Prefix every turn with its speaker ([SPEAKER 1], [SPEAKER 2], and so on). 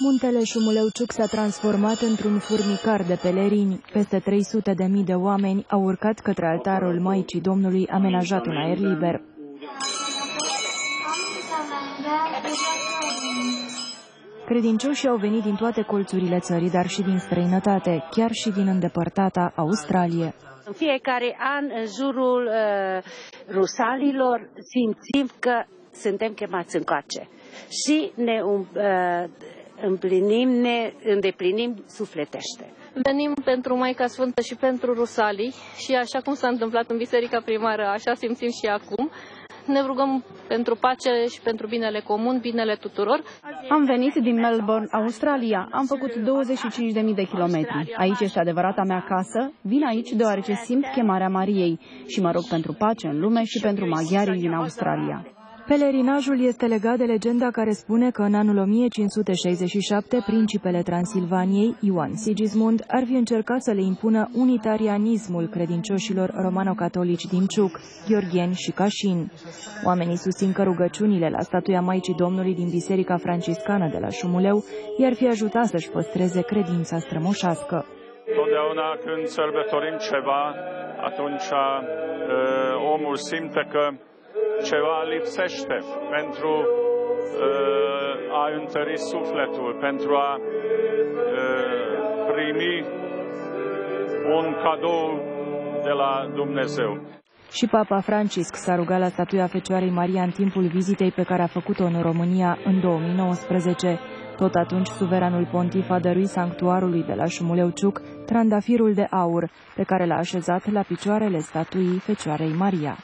[SPEAKER 1] Muntele Șumuleuciuc s-a transformat într-un furnicar de pelerini. Peste 300 de mii de oameni au urcat către altarul Maicii Domnului amenajat în aer liber. Credincioșii au venit din toate colțurile țării, dar și din străinătate, chiar și din îndepărtata Australie.
[SPEAKER 2] În fiecare an, în jurul uh, rusalilor, simțim că suntem chemați încoace și ne uh, împlinim, ne îndeplinim sufletește.
[SPEAKER 3] Venim pentru Maica Sfântă și pentru Rusalii și așa cum s-a întâmplat în Biserica Primară, așa simțim și acum. Ne rugăm pentru pace și pentru binele comun, binele tuturor.
[SPEAKER 4] Am venit din Melbourne, Australia. Am făcut 25.000 de kilometri. Aici este adevărata mea casă. Vin aici deoarece simt chemarea Mariei și mă rog pentru pace în lume și pentru maghiarii din Australia.
[SPEAKER 1] Pelerinajul este legat de legenda care spune că în anul 1567 principele Transilvaniei, Ioan Sigismund, ar fi încercat să le impună unitarianismul credincioșilor romano-catolici din Ciuc, Gheorgheni și Cașin. Oamenii susțin că rugăciunile la statuia Maicii Domnului din Biserica Franciscană de la Șumuleu i-ar fi ajutat să-și păstreze credința strămoșească.
[SPEAKER 5] Totdeauna când sărbătorim ceva, atunci uh, omul simte că ceva lipsește pentru uh, a întări sufletul, pentru a uh, primi un cadou de la Dumnezeu.
[SPEAKER 1] Și Papa Francisc s-a rugat la statuia Fecioarei Maria în timpul vizitei pe care a făcut-o în România în 2019. Tot atunci, suveranul pontif a dăruit sanctuarului de la Șumuleuciuc trandafirul de aur, pe care l-a așezat la picioarele statuii Fecioarei Maria.